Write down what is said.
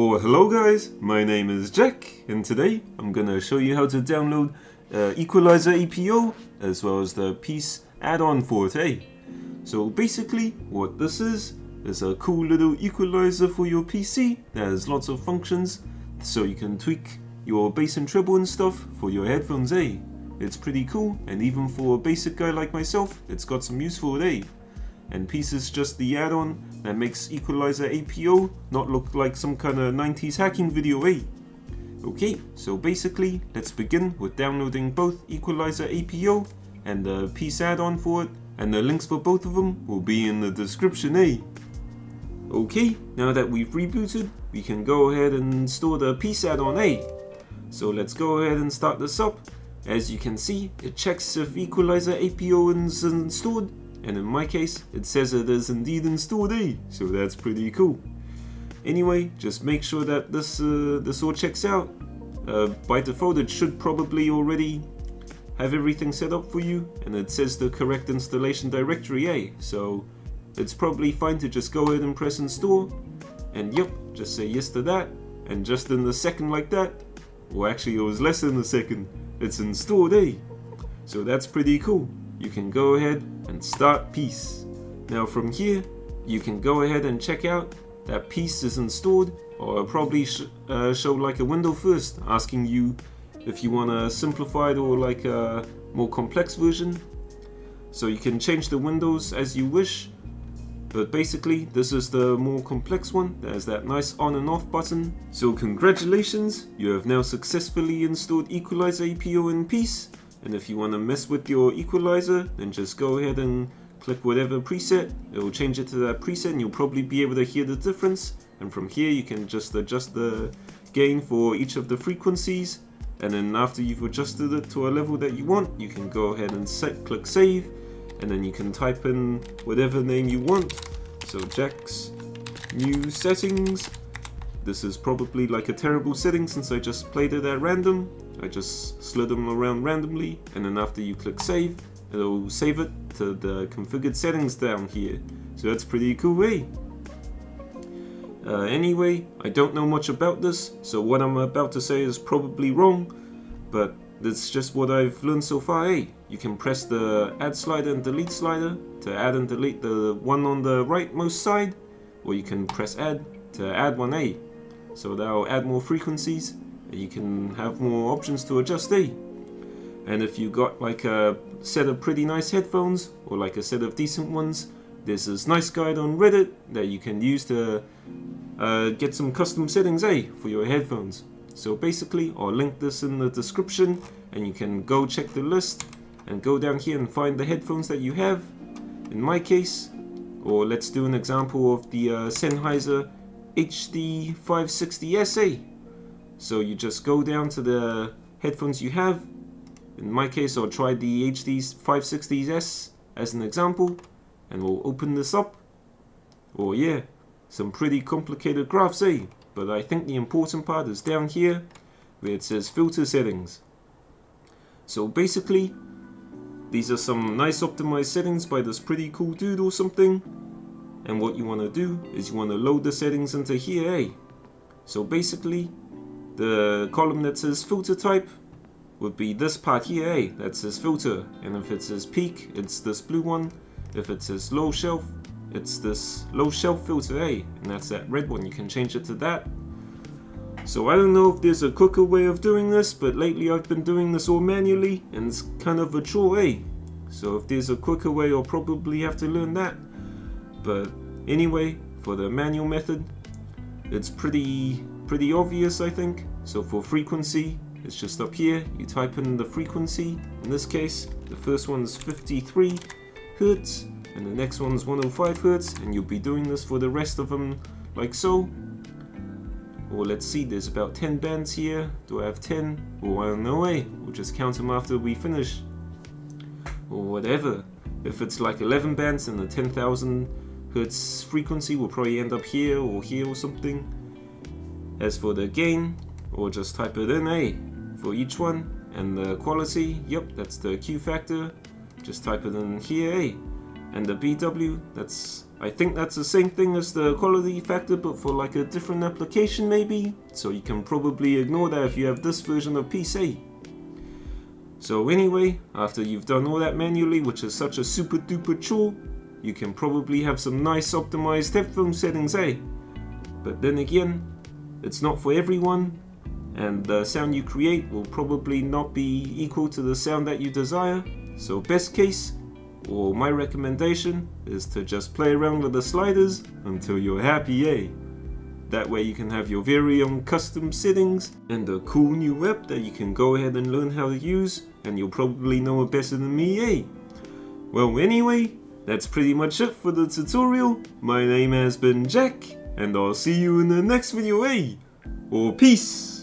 Oh, hello guys, my name is Jack, and today I'm gonna show you how to download uh, Equalizer APO as well as the Peace add-on for it, eh? So basically, what this is, is a cool little equalizer for your PC that has lots of functions, so you can tweak your bass and treble and stuff for your headphones, eh? It's pretty cool, and even for a basic guy like myself, it's got some use for it, eh? And Peace is just the add-on that makes Equalizer APO not look like some kind of 90s hacking video, eh? Okay, so basically, let's begin with downloading both Equalizer APO and the Peace add-on for it, and the links for both of them will be in the description, eh? Okay, now that we've rebooted, we can go ahead and install the Peace add-on, eh? So let's go ahead and start this up. As you can see, it checks if Equalizer APO is installed, and in my case, it says it is indeed installed, eh? So that's pretty cool. Anyway, just make sure that this, uh, this all checks out. Uh, by default, it should probably already have everything set up for you, and it says the correct installation directory, eh? So it's probably fine to just go ahead and press install, and yep, just say yes to that, and just in the second like that, well actually it was less than a second, it's installed, eh? So that's pretty cool. You can go ahead and start Peace. Now from here, you can go ahead and check out that Peace is installed, or probably sh uh, show like a window first, asking you if you want a simplified or like a more complex version. So you can change the windows as you wish, but basically this is the more complex one. There's that nice on and off button. So congratulations, you have now successfully installed Equalizer APO in Peace. And if you want to mess with your equalizer, then just go ahead and click whatever preset. It will change it to that preset and you'll probably be able to hear the difference. And from here you can just adjust the gain for each of the frequencies. And then after you've adjusted it to a level that you want, you can go ahead and set, click save. And then you can type in whatever name you want. So Jack's new settings. This is probably like a terrible setting since I just played it at random. I just slid them around randomly and then after you click save, it'll save it to the configured settings down here. So that's pretty cool, eh? Uh, anyway, I don't know much about this, so what I'm about to say is probably wrong, but that's just what I've learned so far, eh? You can press the add slider and delete slider to add and delete the one on the rightmost side, or you can press add to add one, eh? So that'll add more frequencies, you can have more options to adjust, eh? And if you got like a set of pretty nice headphones, or like a set of decent ones, there's this nice guide on Reddit that you can use to uh, get some custom settings, eh, for your headphones. So basically, I'll link this in the description, and you can go check the list, and go down here and find the headphones that you have. In my case, or let's do an example of the uh, Sennheiser HD 560SA. So you just go down to the headphones you have. In my case, I'll try the HD 560S as an example, and we'll open this up. Oh yeah, some pretty complicated graphs, eh? But I think the important part is down here, where it says filter settings. So basically, these are some nice optimized settings by this pretty cool dude or something. And what you want to do is you want to load the settings into here, eh? So basically, the column that says filter type would be this part here, eh? That says filter. And if it says peak, it's this blue one. If it says low shelf, it's this low shelf filter, eh? And that's that red one. You can change it to that. So I don't know if there's a quicker way of doing this, but lately I've been doing this all manually, and it's kind of a chore, eh? So if there's a quicker way, I'll probably have to learn that. But anyway, for the manual method, it's pretty pretty obvious, I think. So for frequency, it's just up here. You type in the frequency. In this case, the first one's 53 hertz, and the next one's 105 hertz, and you'll be doing this for the rest of them like so. Or let's see, there's about 10 bands here. Do I have 10? Or I don't know, eh? We'll just count them after we finish. Or whatever. If it's like 11 bands and the 10,000 hertz frequency will probably end up here or here or something. As for the gain, or just type it in, A For each one. And the quality, yep, that's the Q factor. Just type it in here, eh? And the BW, that's I think that's the same thing as the quality factor but for like a different application maybe. So you can probably ignore that if you have this version of Peace. So anyway, after you've done all that manually, which is such a super duper chore, you can probably have some nice optimized headphone settings, eh? But then again, it's not for everyone, and the sound you create will probably not be equal to the sound that you desire. So best case, or my recommendation, is to just play around with the sliders until you're happy, eh? That way you can have your very own custom settings and a cool new app that you can go ahead and learn how to use and you'll probably know it better than me, eh? Well anyway, that's pretty much it for the tutorial. My name has been Jack and I'll see you in the next video, eh? Or peace!